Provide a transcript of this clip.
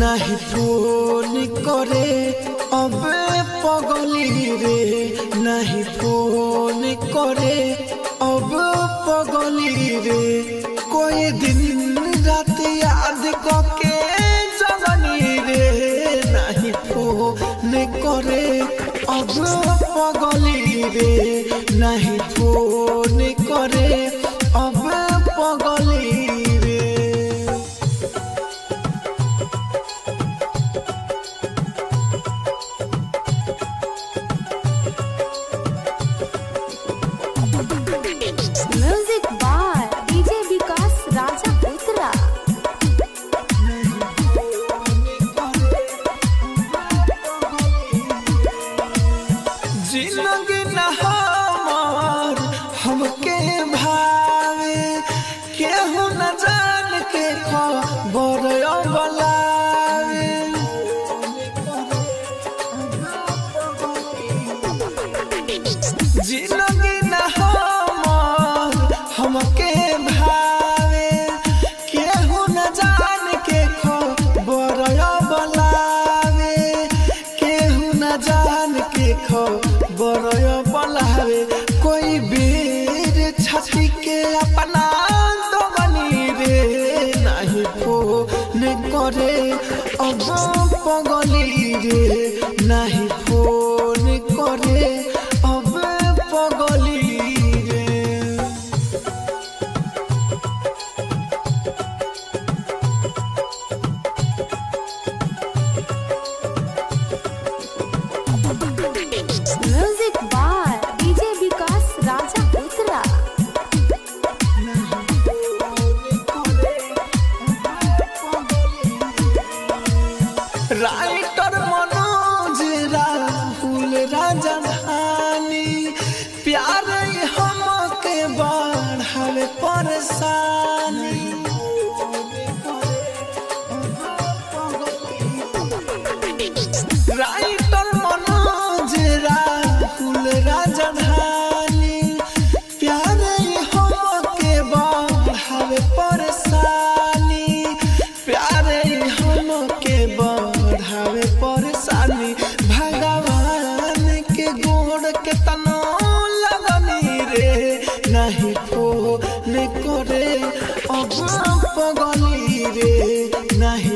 नाही फ़ोन करे अबे पगली रे। नहीं फ़ोन करे अब पगली रे। कोई दिन रात याद करके जगनी रे नहीं फ़ोन करे अब पगली रे नहीं फ़ोन करे भावे केहू न जान के बलावे। ज़िंदगी न हमके भावे। केहू न जान के खबर बलावे। केहू न जान के कोई बेर छाती के अपना दगनी रे। नहीं फ़ोन करे अब पगली रे। नहीं फ़ोन करे राइटर मनोज, राहुल राजधानी प्यार बढ़ावे परेशानी। प्यार बढ़ावे परेशानी। भगवान के गोड़ के तनो लगनी रे। नहीं फ़ोन नहीं